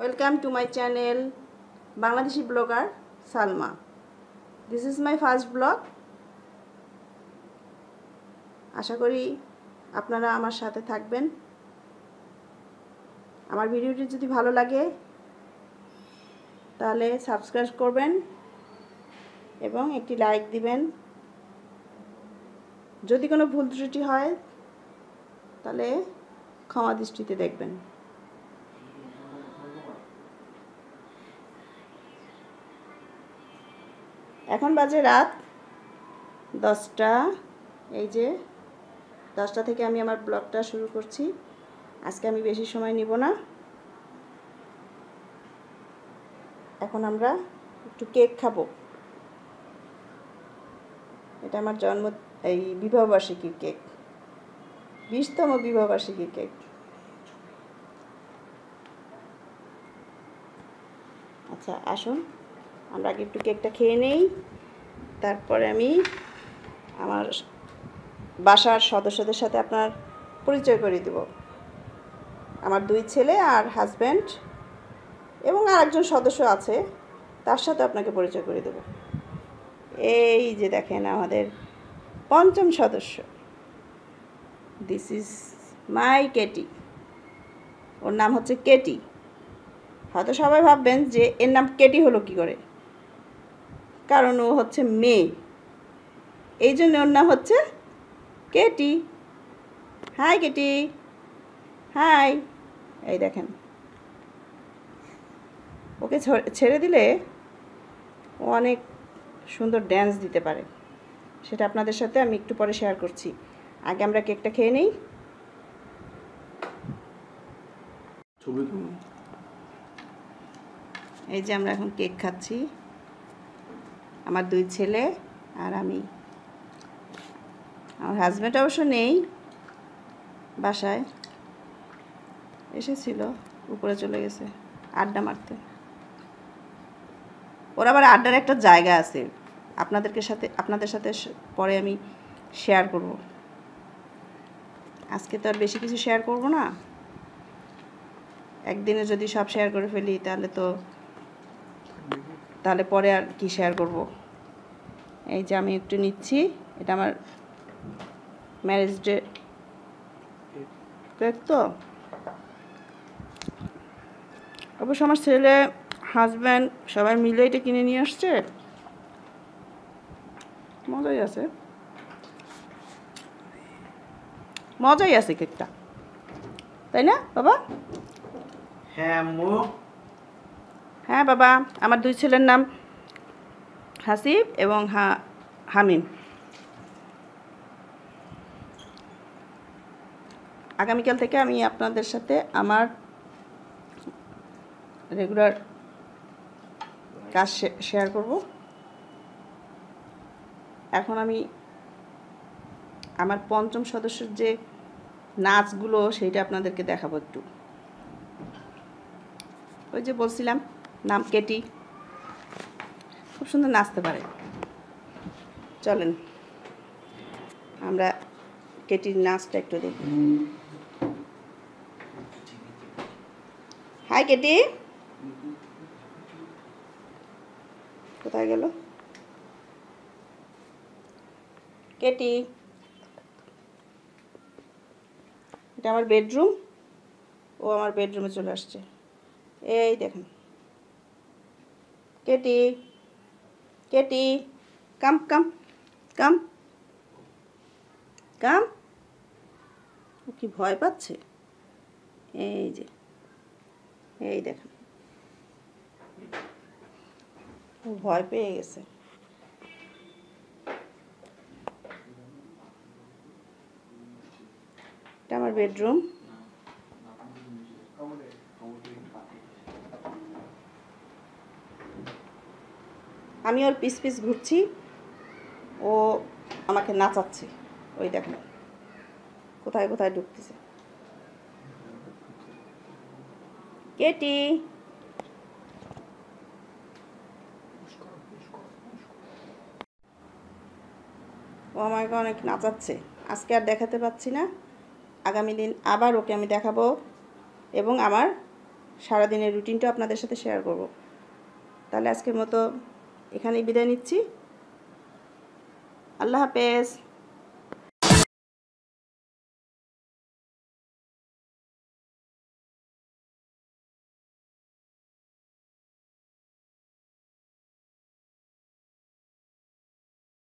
Welcome to my channel Bangladeshi blogger Salma this is my first blog আশা করি আপনারা আমার সাথে থাকবেন। আমার ভিডিওটি যদি ভালো লাগে, তাহলে সাবস্ক্রাইব করবেন এবং একটি লাইক দিবেন। যদি কোনো ভুল ত্রুটি হয়, তাহলে ক্ষমা দৃষ্টিতে দেখবেন। এখন বাজে রাত দশটা। এই যে দশটা থেকে আমি আমার ব্লগটা শুরু করছি। আজকে আমি বেশি সময় নিব না। এখন আমরা একটু কেক খাব। এটা আমার জন্ম, এই বিবাহবার্ষিকীর কেক। বিশতম বিবাহবার্ষিকীর কেক। আচ্ছা আসুন। আমরা আগে একটু কেকটা খেয়ে নেই। তারপরে আমি আমার বাসার সদস্যদের সাথে আপনার পরিচয় করে দেব। আমার দুই ছেলে আর হাজব্যান্ড এবং আর একজন সদস্য আছে, তার সাথে আপনাকে পরিচয় করে দেব। এই যে দেখেন আমাদের পঞ্চম সদস্য। দিস ইজ মাই কেটি ওর নাম হচ্ছে কেটি হয়তো সবাই ভাববেন যে এর নাম কেটি হলো কি করে? কারণ ও হচ্ছে মেয়ে। এই জন্য ওর নাম হচ্ছে কেটি। High Katie. হাই। এই দেখেন। ওকে ছেড়ে দিলে ও অনেক সুন্দর ড্যান্স দিতে পারে। সেটা আপনাদের সাথে আমি একটু পরে শেয়ার করছি। আগে আমরা কেকটা খেয়ে নেই। এই যে আমরা এখন কেক খাচ্ছি। আমার দুই ছেলে আর আমি। আমার হাজব্যান্ড অবশ্য নেই, বাসায়। এসেছিল, উপরে চলে গেছে, আড্ডা মারতে। ওর আবার আড্ডার একটা জায়গা আছে, আপনাদেরকে সাথে, আপনাদের সাথে পরে আমি শেয়ার করব। আজকে তো আর বেশি কিছু শেয়ার করব না। একদিনে যদি সব শেয়ার করে ফেলি, তাহলে তো তাহলে পরে আর কি শেয়ার করব? এই যে আমি একটু নিচ্ছি, এটা আমার ম্যারেজ ডে কেক তো। অবশ্য আমার ছেলে হাজব্যান্ড সবাই মিলে এটা কিনে নিয়ে আসছে। মজাই আছে। মজাই আছে কেকটা তাই না, বাবা? হ্যাঁ হ্যাঁ বাবা। আমার দুই ছেলের নাম হাসিব এবং হা, হামিম। আগামীকাল থেকে আমি আপনাদের সাথে আমার রেগুলার কাজ শেয়ার করব। এখন আমি আমার পঞ্চম সদস্যের যে নাচগুলো, সেইটা আপনাদেরকে দেখাবো একটু। ওই যে বলছিলাম নাম কেটি। খুব সুন্দর নাচতে পারে। চলেন, আমরা কেটির নাচটা একটু দেখি। Hi Katie. কোথায় গেল? কেটি। এটা আমার বেডরুম। ও আমার বেডরুমে চলে আসছে। এই দেখেন। কেটি কেটি কাম কাম কাম কাম ও কি ভয় পাচ্ছে? এই যে। এই দেখেন ও ভয় পেয়ে গেছে। এটা আমার বেডরুম আমি ওর পিস পিস ঘুরছি, ও আমাকে নাচাচ্ছে। ওই দেখেন কোথায় কোথায় ঢুকতেছে। কেটি! ও আমাকে অনেক নাচাচ্ছে। আজকে আর দেখাতে পাচ্ছি না। আগামী দিন আবার ওকে আমি দেখাবো এবং আমার সারাদিনের রুটিনটা আপনাদের সাথে শেয়ার করব। তাহলে আজকের মতো এখানেই বিদায় নিচ্ছি। আল্লাহ হাফেজ।